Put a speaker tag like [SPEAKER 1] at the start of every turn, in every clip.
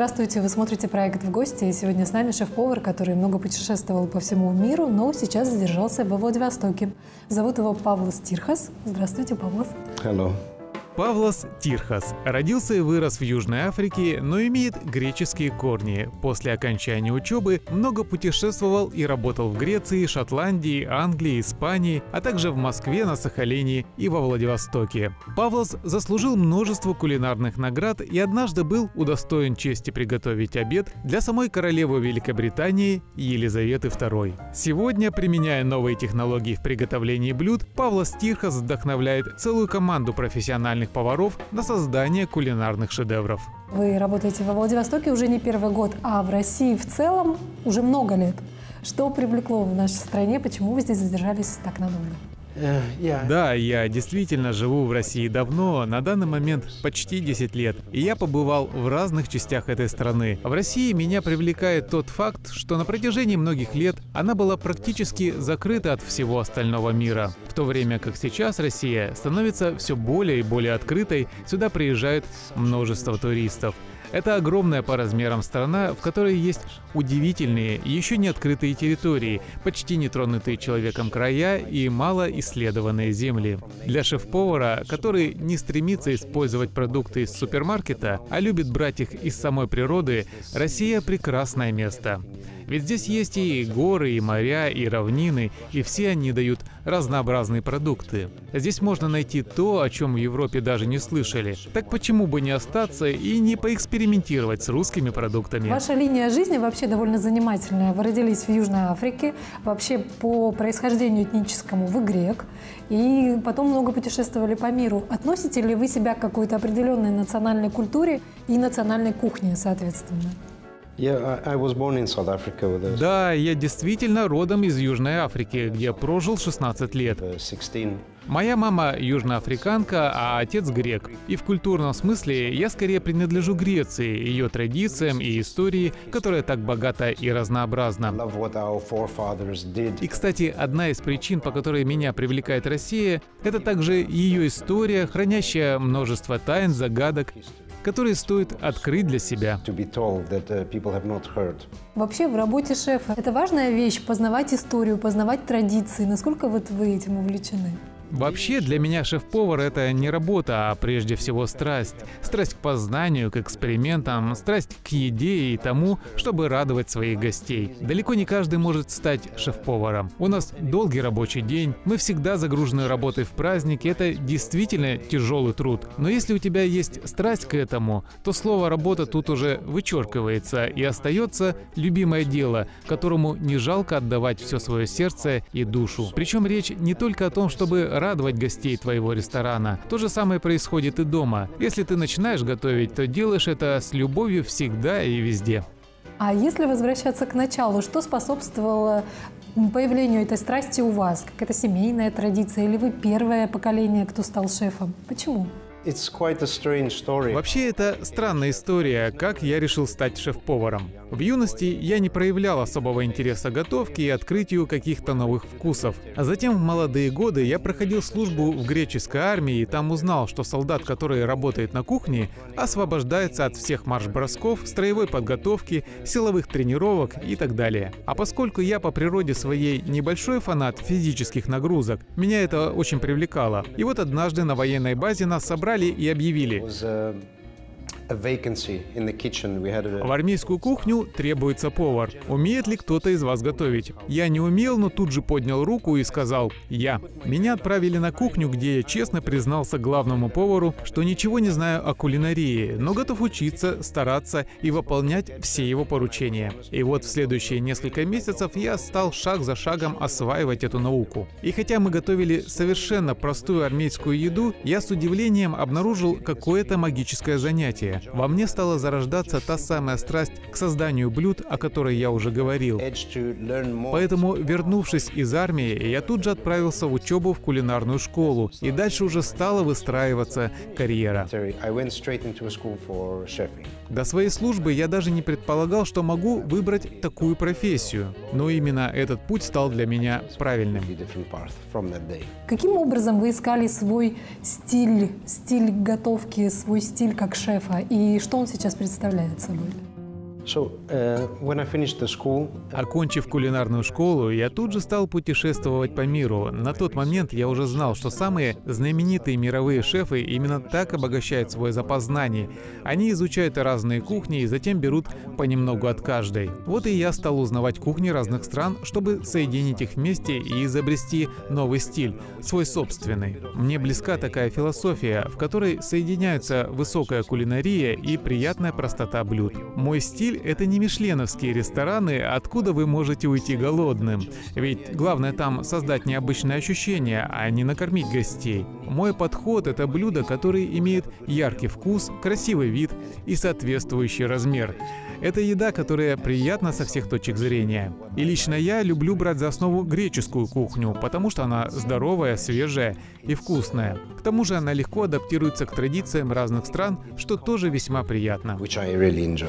[SPEAKER 1] Здравствуйте, вы смотрите проект «В гости», и сегодня с нами шеф-повар, который много путешествовал по всему миру, но сейчас задержался во Владивостоке. Зовут его Павлос Тирхас. Здравствуйте, Павлос.
[SPEAKER 2] Hello.
[SPEAKER 3] Павлос Тирхас родился и вырос в Южной Африке, но имеет греческие корни. После окончания учебы много путешествовал и работал в Греции, Шотландии, Англии, Испании, а также в Москве, на Сахалине и во Владивостоке. Павлос заслужил множество кулинарных наград и однажды был удостоен чести приготовить обед для самой королевы Великобритании Елизаветы II. Сегодня, применяя новые технологии в приготовлении блюд, Павлос Тирхас вдохновляет целую команду профессиональных поваров на создание кулинарных шедевров.
[SPEAKER 1] Вы работаете во Владивостоке уже не первый год, а в России в целом уже много лет. Что привлекло в нашей стране? Почему вы здесь задержались так надолго?
[SPEAKER 2] Yeah.
[SPEAKER 3] Да, я действительно живу в России давно, на данный момент почти 10 лет, и я побывал в разных частях этой страны. В России меня привлекает тот факт, что на протяжении многих лет она была практически закрыта от всего остального мира. В то время как сейчас Россия становится все более и более открытой, сюда приезжают множество туристов. Это огромная по размерам страна, в которой есть удивительные, еще не открытые территории, почти не тронутые человеком края и мало исследованные земли. Для шеф-повара, который не стремится использовать продукты из супермаркета, а любит брать их из самой природы, Россия – прекрасное место. Ведь здесь есть и горы, и моря, и равнины, и все они дают разнообразные продукты. Здесь можно найти то, о чем в Европе даже не слышали. Так почему бы не остаться и не поэкспериментировать с русскими продуктами?
[SPEAKER 1] Ваша линия жизни вообще довольно занимательная. Вы родились в Южной Африке, вообще по происхождению этническому вы грек, и потом много путешествовали по миру. Относите ли вы себя к какой-то определенной национальной культуре и национальной кухне, соответственно?
[SPEAKER 3] Да, я действительно родом из Южной Африки, где прожил 16 лет.
[SPEAKER 2] 16.
[SPEAKER 3] Моя мама южноафриканка, а отец грек. И в культурном смысле я скорее принадлежу Греции, ее традициям и истории, которая так богата и разнообразна. И, кстати, одна из причин, по которой меня привлекает Россия, это также ее история, хранящая множество тайн, загадок, которые стоит открыть для себя.
[SPEAKER 2] Uh.
[SPEAKER 1] Вообще в работе шефа это важная вещь – познавать историю, познавать традиции. Насколько вот вы этим увлечены?
[SPEAKER 3] Вообще, для меня шеф-повар — это не работа, а прежде всего страсть. Страсть к познанию, к экспериментам, страсть к еде и тому, чтобы радовать своих гостей. Далеко не каждый может стать шеф-поваром. У нас долгий рабочий день, мы всегда загружены работой в праздники, это действительно тяжелый труд. Но если у тебя есть страсть к этому, то слово «работа» тут уже вычеркивается и остается любимое дело, которому не жалко отдавать все свое сердце и душу. Причем речь не только о том, чтобы радовать гостей твоего ресторана. То же самое происходит и дома. Если ты начинаешь готовить, то делаешь это с любовью всегда и везде.
[SPEAKER 1] А если возвращаться к началу, что способствовало появлению этой страсти у вас? Какая-то семейная традиция или вы первое поколение, кто стал шефом? Почему?
[SPEAKER 2] It's quite a strange story.
[SPEAKER 3] Вообще, это странная история, как я решил стать шеф-поваром. В юности я не проявлял особого интереса готовке и открытию каких-то новых вкусов. А затем в молодые годы я проходил службу в греческой армии и там узнал, что солдат, который работает на кухне, освобождается от всех марш-бросков, строевой подготовки, силовых тренировок и так далее. А поскольку я по природе своей небольшой фанат физических нагрузок, меня это очень привлекало. И вот однажды на военной базе нас собрали и объявили, В армейскую кухню требуется повар. Умеет ли кто-то из вас готовить? Я не умел, но тут же поднял руку и сказал «Я». Меня отправили на кухню, где я честно признался главному повару, что ничего не знаю о кулинарии, но готов учиться, стараться и выполнять все его поручения. И вот в следующие несколько месяцев я стал шаг за шагом осваивать эту науку. И хотя мы готовили совершенно простую армейскую еду, я с удивлением обнаружил какое-то магическое занятие. Во мне стала зарождаться та самая страсть к созданию блюд, о которой я уже говорил. Поэтому, вернувшись из армии, я тут же отправился в учебу в кулинарную школу, и дальше уже стала выстраиваться карьера. До своей службы я даже не предполагал, что могу выбрать такую профессию. Но именно этот путь стал для меня правильным.
[SPEAKER 1] Каким образом вы искали свой стиль, стиль готовки, свой стиль как шефа? И что он сейчас представляет собой?
[SPEAKER 3] Окончив кулинарную школу, я тут же стал путешествовать по миру. На тот момент я уже знал, что самые знаменитые мировые шефы именно так обогащают свой запас знаний. Они изучают разные кухни и затем берут понемногу от каждой. Вот и я стал узнавать кухни разных стран, чтобы соединить их вместе и изобрести новый стиль, свой собственный. Мне близка такая философия, в которой соединяются высокая кулинария и приятная простота блюд. Мой стиль — это не мишленовские рестораны, откуда вы можете уйти голодным. Ведь главное там создать необычное ощущение, а не накормить гостей. Мой подход — это блюдо, которое имеет яркий вкус, красивый вид и соответствующий размер. Это еда, которая приятна со всех точек зрения. И лично я люблю брать за основу греческую кухню, потому что она здоровая, свежая и вкусная. К тому же она легко адаптируется к традициям разных стран, что тоже весьма приятно.
[SPEAKER 2] which I really enjoy.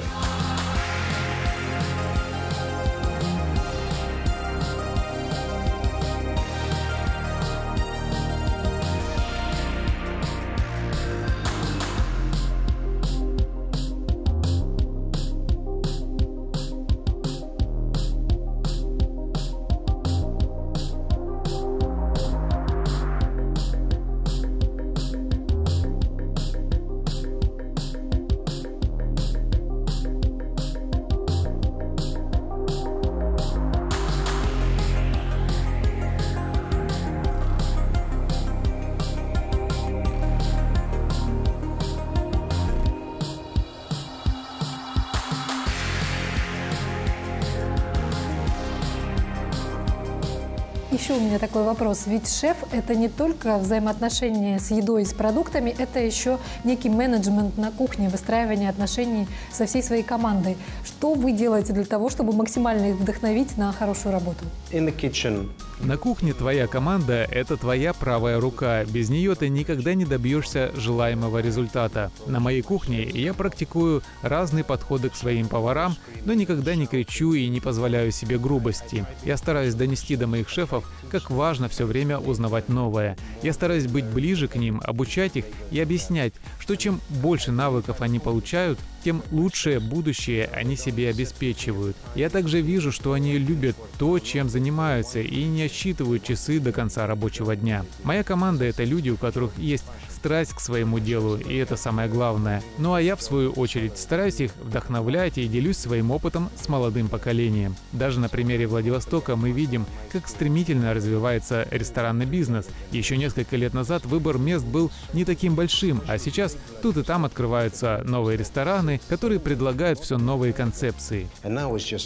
[SPEAKER 1] Еще у меня такой вопрос. Ведь шеф – это не только взаимоотношения с едой и с продуктами, это еще некий менеджмент на кухне, выстраивание отношений со всей своей командой. Что вы делаете для того, чтобы максимально их вдохновить на хорошую работу?
[SPEAKER 2] In the kitchen,
[SPEAKER 3] На кухне твоя команда – это твоя правая рука. Без нее ты никогда не добьешься желаемого результата. На моей кухне я практикую разные подходы к своим поварам, но никогда не кричу и не позволяю себе грубости. Я стараюсь донести до моих шефов, как важно все время узнавать новое. Я стараюсь быть ближе к ним, обучать их и объяснять, что чем больше навыков они получают, тем лучшее будущее они себе обеспечивают. Я также вижу, что они любят то, чем занимаются, и не отсчитывают часы до конца рабочего дня. Моя команда — это люди, у которых есть страсть к своему делу, и это самое главное. Ну а я, в свою очередь, стараюсь их вдохновлять и делюсь своим опытом с молодым поколением. Даже на примере Владивостока мы видим, как стремительно развивается ресторанный бизнес. Еще несколько лет назад выбор мест был не таким большим, а сейчас тут и там открываются новые рестораны, которые предлагают все новые концепции.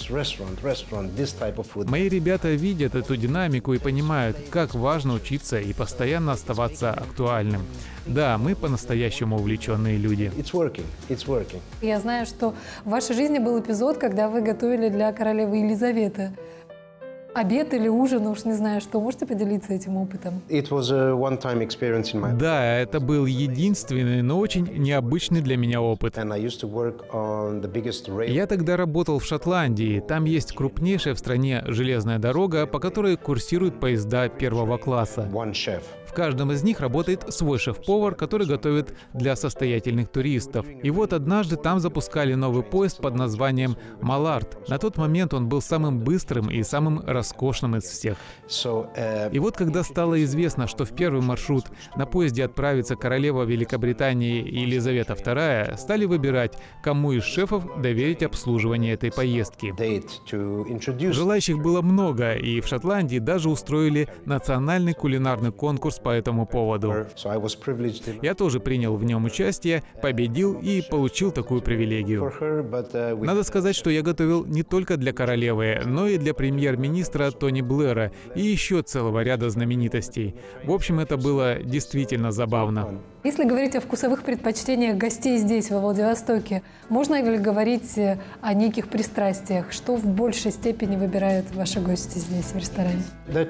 [SPEAKER 2] restaurant, restaurant.
[SPEAKER 3] Мои ребята видят эту динамику и понимают, как важно учиться и постоянно оставаться актуальным. Да, мы по-настоящему увлеченные люди.
[SPEAKER 2] It's working. It's working.
[SPEAKER 1] Я знаю, что в вашей жизни был эпизод, когда вы готовили для королевы Елизаветы. Обед или ужин, уж не знаю что. Можете поделиться этим опытом?
[SPEAKER 2] It was a one-time experience in my
[SPEAKER 3] Да, это был единственный, но очень необычный для меня опыт.
[SPEAKER 2] and I used to work on the biggest rail.
[SPEAKER 3] Я тогда работал в Шотландии. Там есть крупнейшая в стране железная дорога, по которой курсируют поезда первого класса. Каждом из них работает свой шеф-повар, который готовит для состоятельных туристов. И вот однажды там запускали новый поезд под названием «Малард». На тот момент он был самым быстрым и самым роскошным из всех.
[SPEAKER 2] Uh,
[SPEAKER 3] И вот когда стало известно, что в первый маршрут на поезде отправится королева Великобритании Елизавета II, стали выбирать, кому из шефов доверить обслуживание этой поездки. Желающих было много, и в Шотландии даже устроили национальный кулинарный конкурс по этому поводу. Я тоже принял в нем участие, победил и получил такую привилегию.
[SPEAKER 2] uh,
[SPEAKER 3] Надо сказать, что я готовил не только для королевы, но и для премьер-министра Тони Блэра и еще целого ряда знаменитостей. В общем, это было действительно забавно.
[SPEAKER 1] Если говорить о вкусовых предпочтениях гостей здесь, во Владивостоке, можно ли говорить э, о неких пристрастиях? Что в большей степени выбирают ваши гости здесь, в ресторане?
[SPEAKER 2] That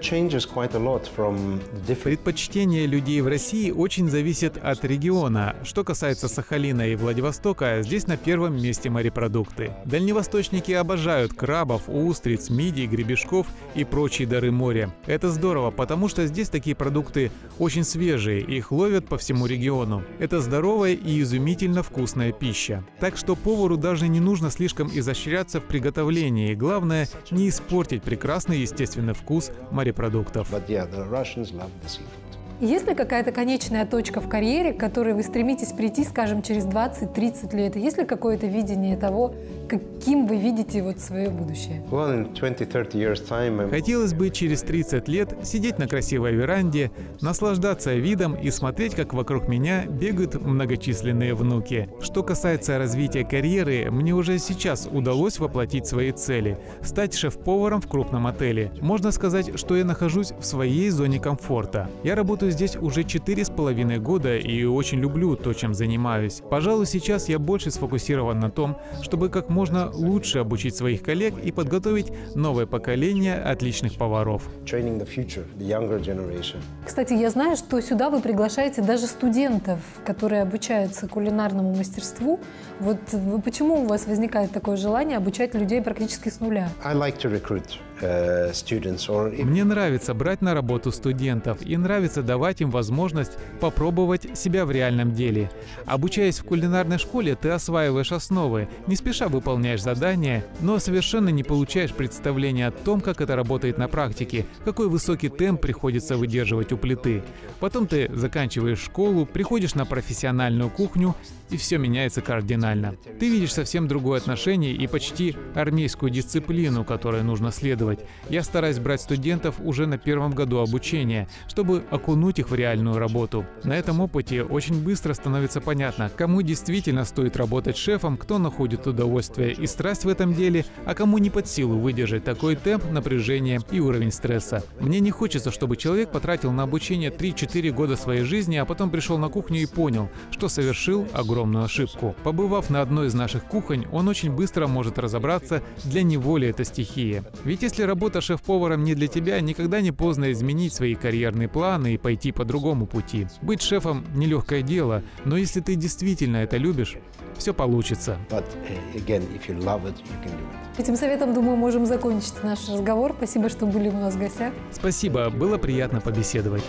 [SPEAKER 3] Предпочтение людей в России очень зависит от региона. Что касается Сахалина и Владивостока, здесь на первом месте морепродукты. Дальневосточники обожают крабов, устриц, мидий, гребешков и прочие дары моря. Это здорово, потому что здесь такие продукты очень свежие, их ловят по всему региону. Это здоровая и изумительно вкусная пища. Так что повару даже не нужно слишком изощряться в приготовлении. Главное не испортить прекрасный естественный вкус морепродуктов.
[SPEAKER 2] But yeah, the Russians love the seafood.
[SPEAKER 1] Есть ли какая-то конечная точка в карьере, к которой вы стремитесь прийти, скажем, через 20-30 лет? Есть ли какое-то видение того, каким вы видите вот свое будущее?
[SPEAKER 2] Well, in 20, 30 years' time, I'm
[SPEAKER 3] Хотелось бы через 30 лет сидеть на красивой веранде, наслаждаться видом и смотреть, как вокруг меня бегают многочисленные внуки. Что касается развития карьеры, мне уже сейчас удалось воплотить свои цели – стать шеф-поваром в крупном отеле. Можно сказать, что я нахожусь в своей зоне комфорта. Я работаю здесь уже четыре с половиной года и очень люблю то, чем занимаюсь. Пожалуй, сейчас я больше сфокусирован на том, чтобы как можно лучше обучить своих коллег и подготовить новое поколение отличных поваров.
[SPEAKER 1] Кстати, я знаю, что сюда вы приглашаете даже студентов, которые обучаются кулинарному мастерству. Вот почему у вас возникает такое желание обучать людей практически с нуля?
[SPEAKER 2] I like to recruit if
[SPEAKER 3] Мне нравится брать на работу студентов и нравится давать им возможность попробовать себя в реальном деле. Обучаясь в кулинарной школе, ты осваиваешь основы, не спеша выполняешь задания, но совершенно не получаешь представления о том, как это работает на практике, какой высокий темп приходится выдерживать у плиты. Потом ты заканчиваешь школу, приходишь на профессиональную кухню, и все меняется кардинально. Ты видишь совсем другое отношение и почти армейскую дисциплину, которой нужно следовать. Я стараюсь брать студентов уже на первом году обучения, чтобы окунуть их в реальную работу. На этом опыте очень быстро становится понятно, кому действительно стоит работать шефом, кто находит удовольствие и страсть в этом деле, а кому не под силу выдержать такой темп, напряжение и уровень стресса. Мне не хочется, чтобы человек потратил на обучение 3-4 года своей жизни, а потом пришел на кухню и понял, что совершил огромную ошибку. Побывав на одной из наших кухонь, он очень быстро может разобраться, для него ли это стихия. Ведь если работа шеф-поваром не для тебя, никогда не поздно изменить свои карьерные планы и пойти по другому пути. Быть шефом – нелегкое дело, но если ты действительно это любишь, все получится.
[SPEAKER 2] but again, if you love it, you can do it.
[SPEAKER 1] Этим советом, думаю, можем закончить наш разговор. Спасибо, что были у нас в гостях.
[SPEAKER 3] Спасибо, было приятно побеседовать.